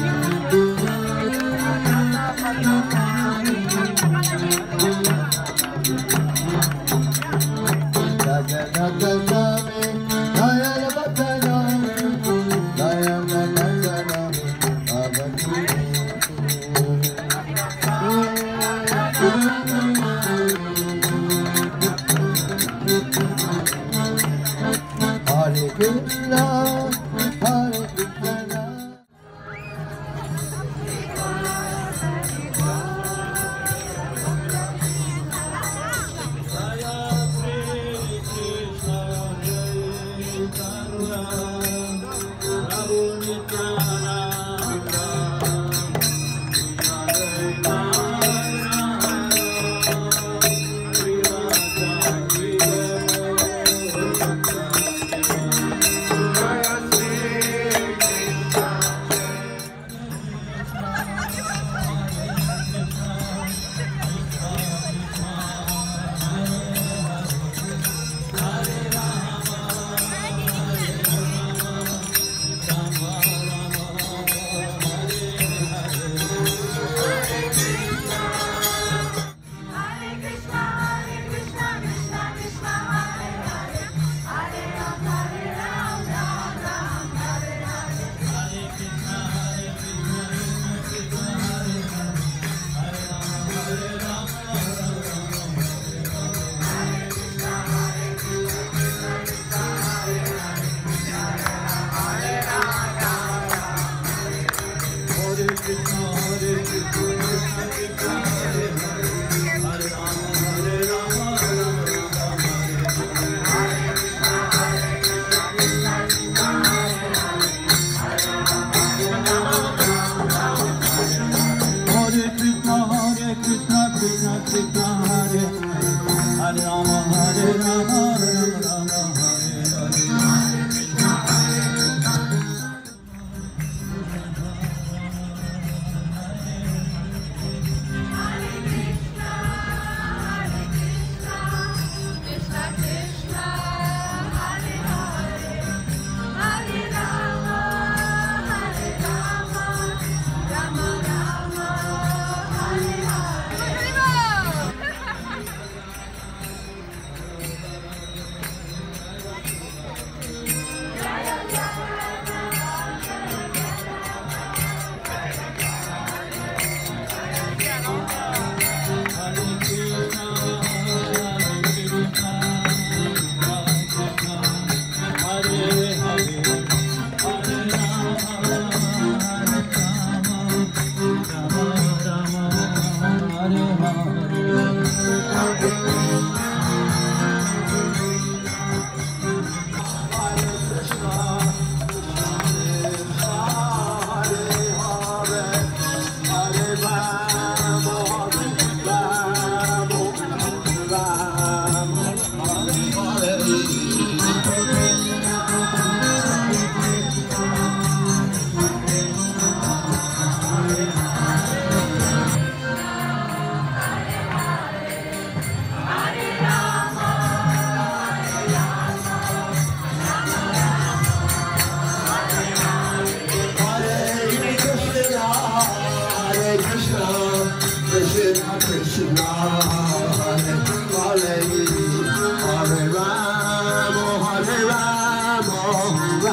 Yeah.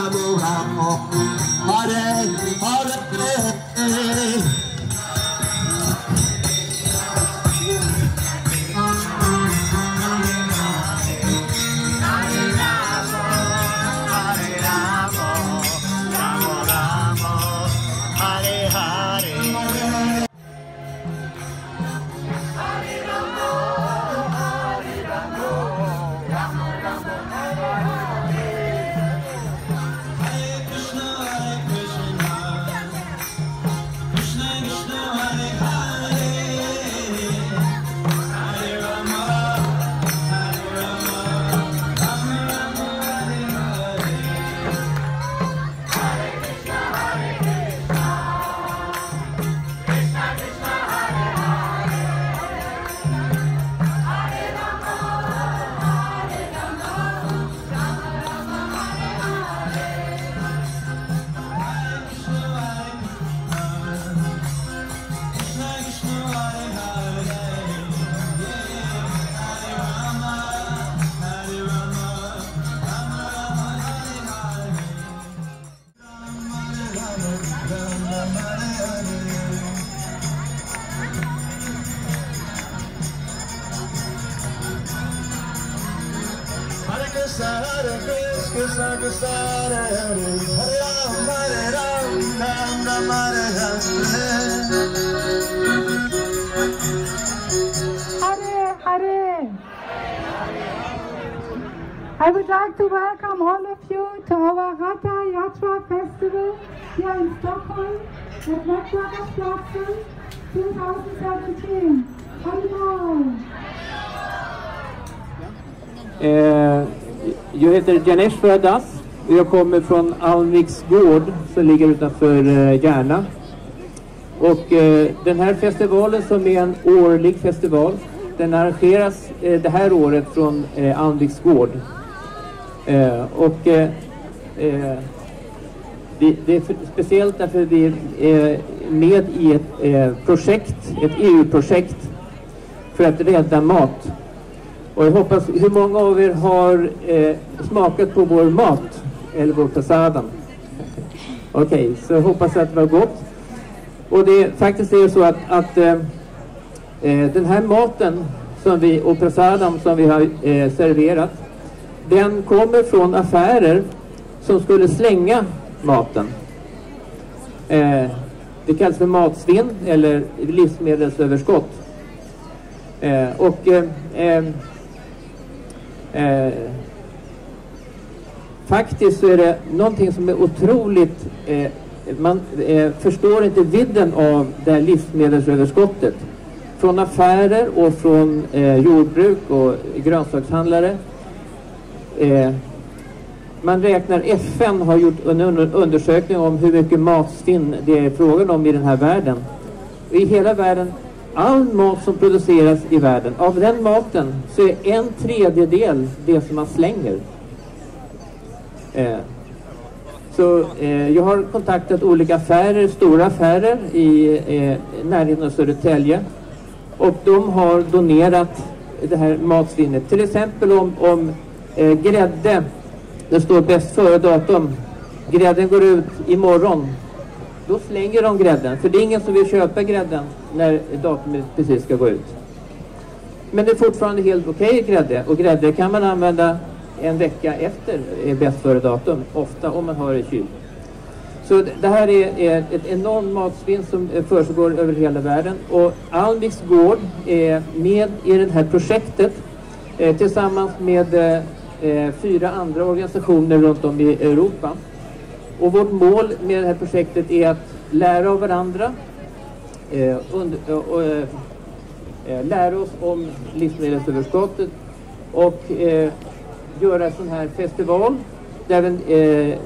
Hare Hare. Like to welcome all of you to our Rata Yatra Festival here in Stockholm at Networkersplatsen 2017. Hallå! Eh, jag heter Janesh Das och jag kommer från Alviks gård som ligger utanför eh, Järna. Och eh, den här festivalen som är en årlig festival, den arrangeras eh, det här året från eh, Alviks gård. Eh, och eh, eh det, det är för, speciellt därför vi är med i ett eh, projekt, ett EU-projekt för att rädda mat. Och jag hoppas, hur många av er har eh, smakat på vår mat? Eller vår prasadam? Okej, så jag hoppas att det var gott. Och det faktiskt är så att, att eh, eh, den här maten som vi, och prasadam som vi har eh, serverat, den kommer från affärer som skulle slänga maten. Eh, det kallas för matsvinn eller livsmedelsöverskott. Eh, och eh, eh, eh, faktiskt så är det någonting som är otroligt, eh, man eh, förstår inte vidden av det här livsmedelsöverskottet. Från affärer och från eh, jordbruk och grönsakshandlare. Eh, man räknar, FN har gjort en undersökning om hur mycket matsvinn det är frågan om i den här världen. I hela världen, all mat som produceras i världen, av den maten så är en tredjedel det som man slänger. Eh, så eh, jag har kontaktat olika affärer, stora affärer i eh, närheten av Södertälje. Och de har donerat det här matsvinnet. Till exempel om, om eh, grädde, det står bäst före datum. Grädden går ut imorgon. Då slänger de grädden, för det är ingen som vill köpa grädden när datumet precis ska gå ut. Men det är fortfarande helt okej grädde och grädde kan man använda en vecka efter är bäst före datum, ofta om man har det i kyl. Så det- här är, är ett enormt matsvinn som eh, försiggår över hela världen och Alviks gård är med i det här projektet eh, tillsammans med eh, eh, fyra andra organisationer runt om i Europa. Och vårt mål med det här projektet är att lära av varandra, eh, under, eh, och, eh, eh, lära oss om livsmedelsöverskottet och eh, göra en sån här festival där, vi, eh,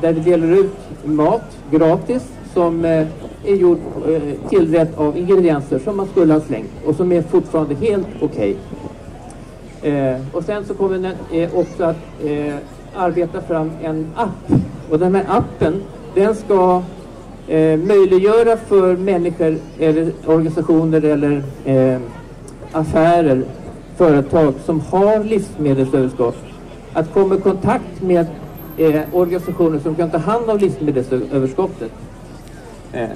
där vi delar ut mat gratis som eh, är gjord eh, tillrätt av ingredienser som man skulle ha slängt och som är fortfarande helt okej. Okay. Eh, och sen så kommer den eh, också att eh, arbeta fram en app. Och den här appen, den ska eh, möjliggöra för människor eller organisationer eller eh, affärer, företag som har livsmedelsöverskott att komma i kontakt med eh, organisationer som kan ta hand om livsmedelsöverskottet. Eh,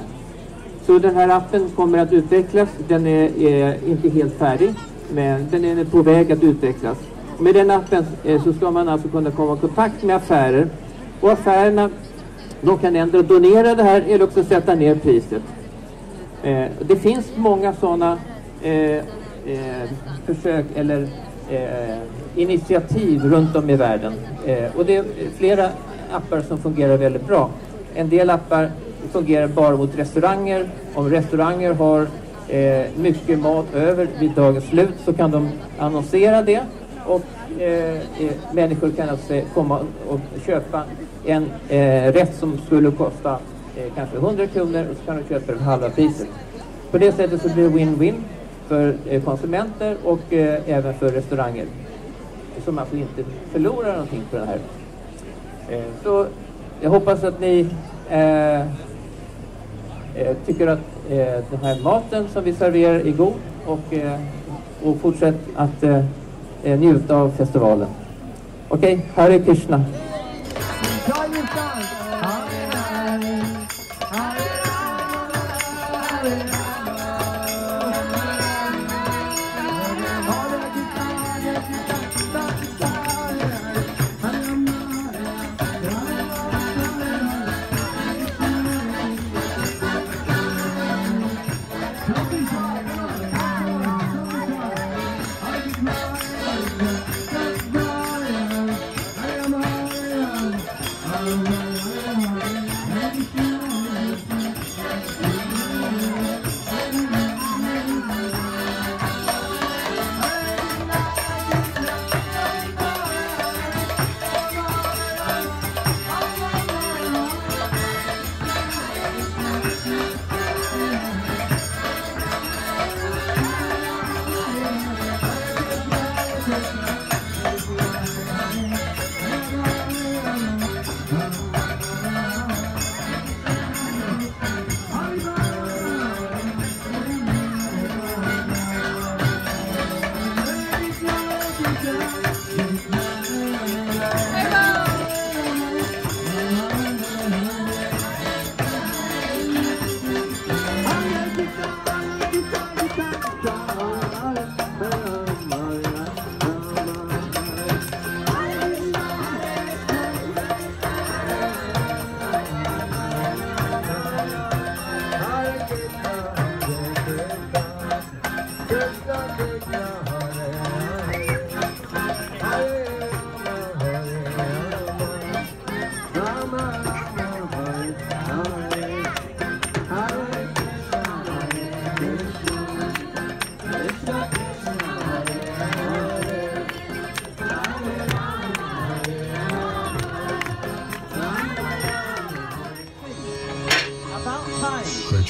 så den här appen kommer att utvecklas. Den är, är inte helt färdig, men den är på väg att utvecklas. Med den appen eh, så ska man alltså kunna komma i kontakt med affärer och affärerna de kan ändå donera det här eller också sätta ner priset. Eh, det finns många sådana eh, eh, försök eller eh, initiativ runt om i världen. Eh, och det är flera appar som fungerar väldigt bra. En del appar fungerar bara mot restauranger. Om restauranger har eh, mycket mat över vid dagens slut så kan de annonsera det och eh, eh, människor kan alltså komma och köpa en eh, rätt som skulle kosta eh, kanske 100 kronor och så kan de köpa den för halva priset. På det sättet så blir det win-win för eh, konsumenter och eh, även för restauranger som alltså inte förlorar någonting på det här. Eh, så jag hoppas att ni eh, eh tycker att eh, den här maten som vi serverar är god och, eh, och fortsätt att eh, eh, njuta av festivalen. Okej, Hare Krishna.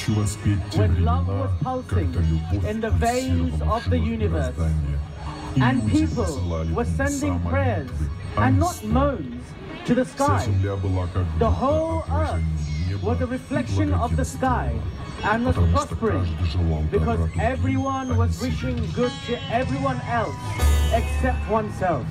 when love was pulsing in the veins of the universe, and people were sending prayers and not moans to the sky. The whole earth was a reflection of the sky and was prospering because everyone was wishing good to everyone else except oneself.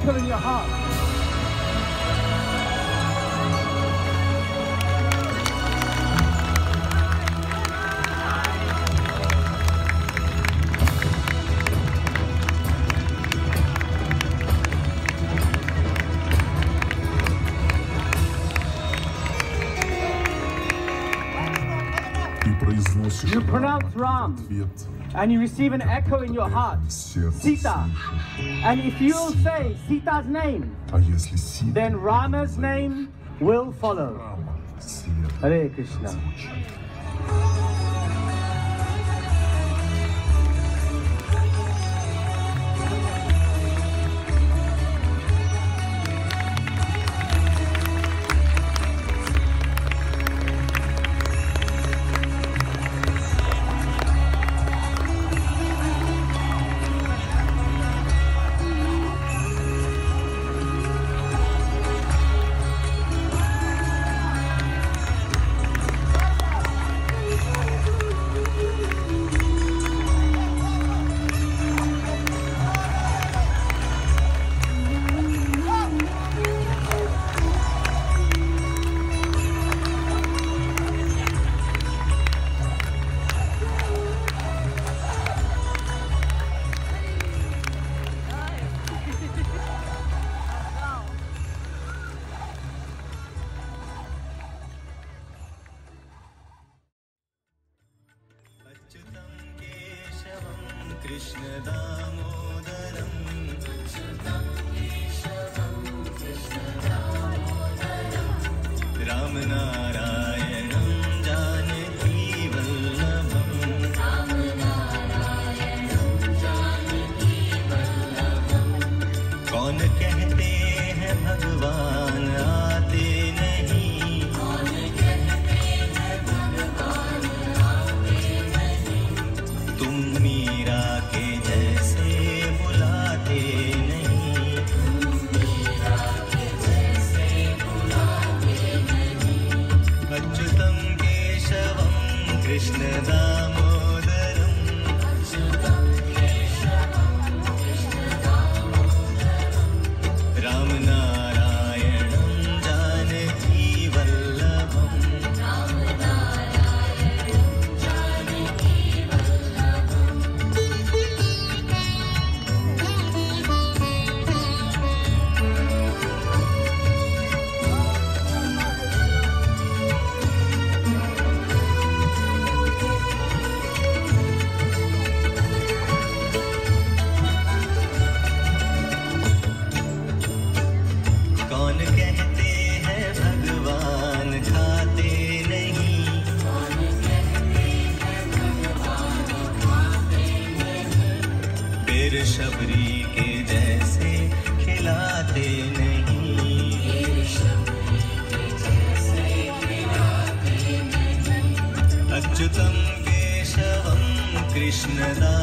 put in your heart. произносишь you pronounce wrong. ответ and you receive an echo in your heart, Sita. And if you will say Sita's name, then Rama's name will follow. Hare Krishna. Canada.